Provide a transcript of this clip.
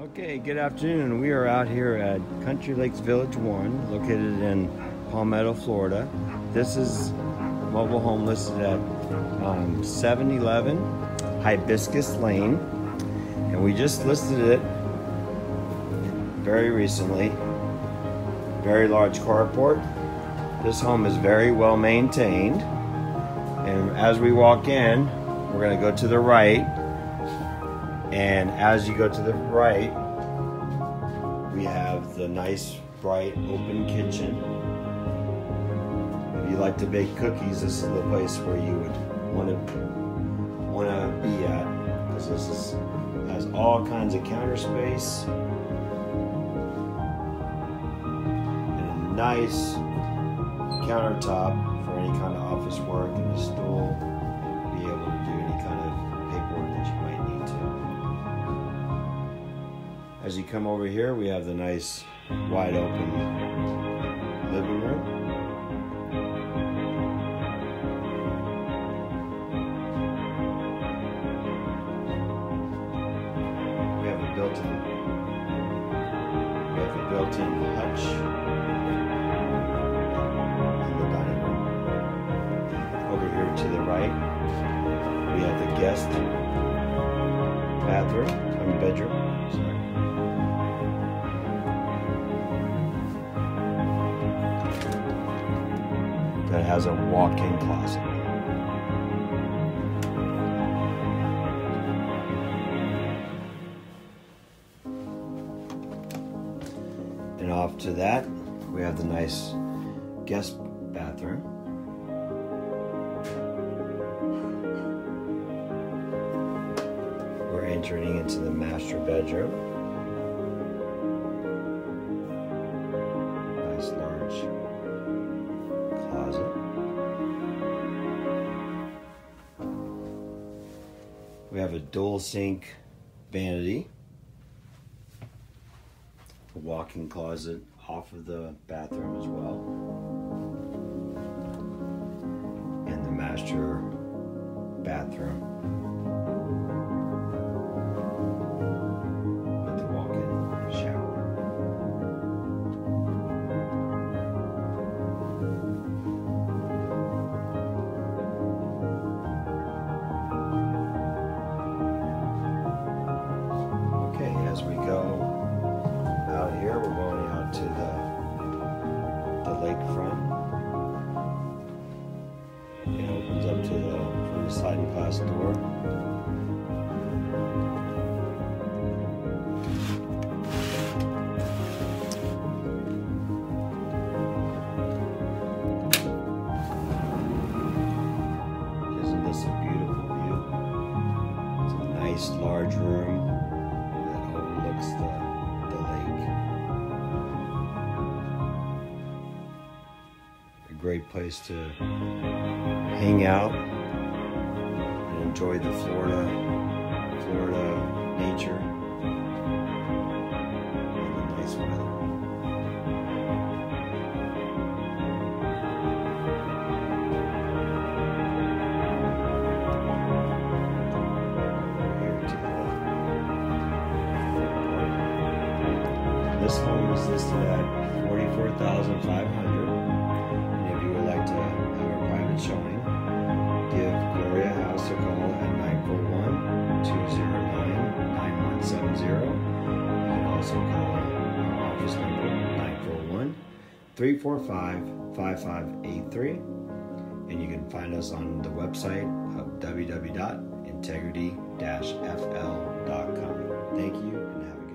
Okay, good afternoon. We are out here at Country Lakes Village 1, located in Palmetto, Florida. This is a mobile home listed at um, 711 Hibiscus Lane. And we just listed it very recently. Very large carport. This home is very well maintained. And as we walk in, we're going to go to the right and as you go to the right, we have the nice, bright, open kitchen. If you like to bake cookies, this is the place where you would want to want to be at. Because this is, has all kinds of counter space. And a nice countertop for any kind of office work and a stool As you come over here, we have the nice wide open living room. We have a built-in we have a built-in hutch in the dining room. Over here to the right, we have the guest bathroom, I mean bedroom. That has a walk-in closet. And off to that, we have the nice guest bathroom. Entering into the master bedroom. Nice large closet. We have a dual sink vanity. A walk-in closet off of the bathroom as well. And the master bathroom. Nice large room that overlooks the, the lake. A great place to hang out and enjoy the Florida Florida This home is listed at forty-four thousand five hundred. And if you would like to have a private showing, give Gloria House a call at 941-209-9170. You can also call our office number 941-345-5583. And you can find us on the website of www.integrity-fl.com.